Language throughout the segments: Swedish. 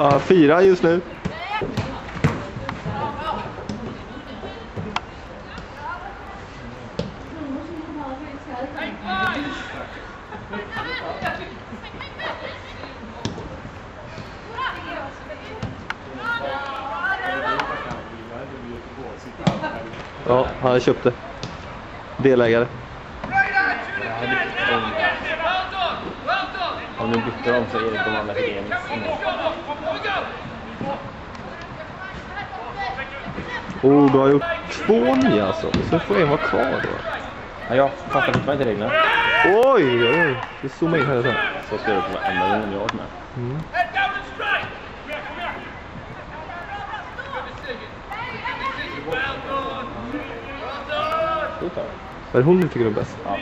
Ja, fyra just nu. Ja, han köpte. Delägare. Om nu bytte de så är det de andra Hedéns. Oh, du har gjort två nya alltså. Så får en vara kvar då. Ja, jag fattar fortfarande inte reglerna. Oj, oj, oj. Vi zoomar in här sen. Så ska det på varenda gång jag har med. Mm. Är det hon du tycker är bäst? Ja.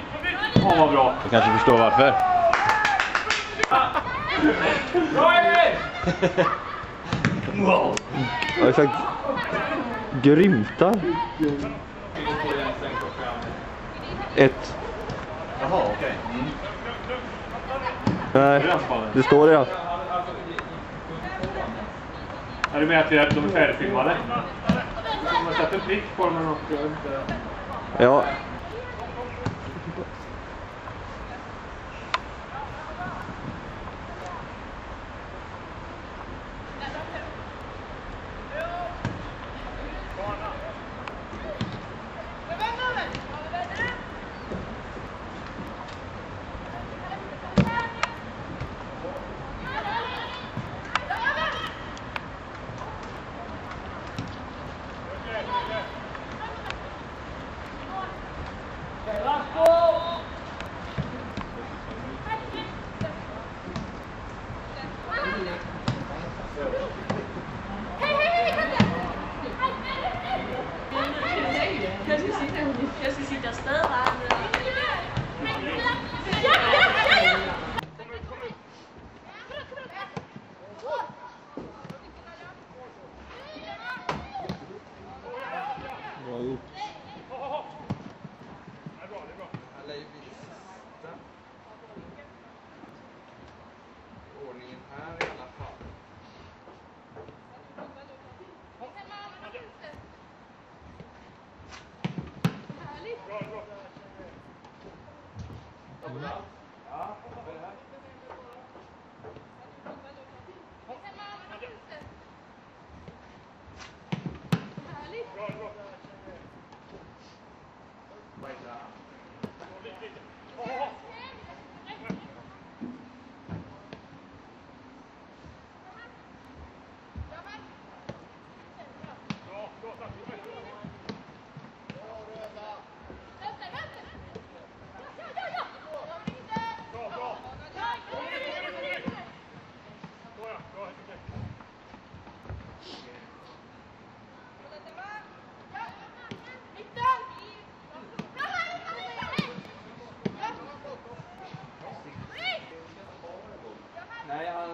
Åh, vad bra. Du kanske förstår varför. Har jag sagt grymta? Ett. Jaha, okej. Nej, det står det ja. Är du med att är, de är färdigfilmade? Man sätter prick på dem vet inte. Ja. Jag ska sitta, jag ska sitta och störa. Ja, ja, ja, ja! Bra gjort. ordningen här i alla fall. Nej, han, har-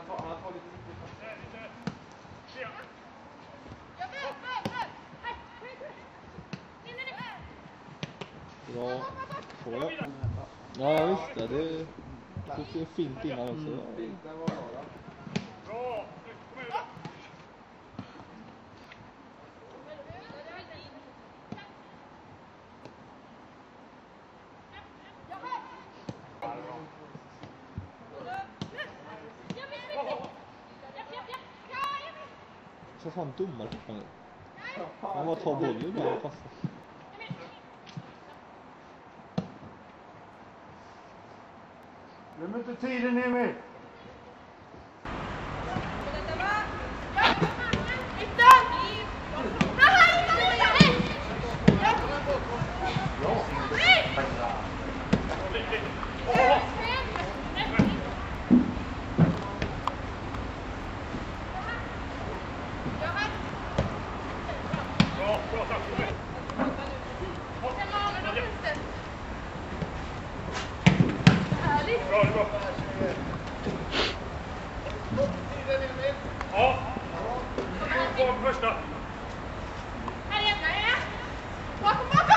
han har tagit Bra. Får jag? Ja, visst det. Det ser fint innan också. Där Så fan domare fortfarande. Han bara tar bollen bara och passar. Glöm inte tiden Emil! Ja. Sju första. Här är jag. Bakom, bakom.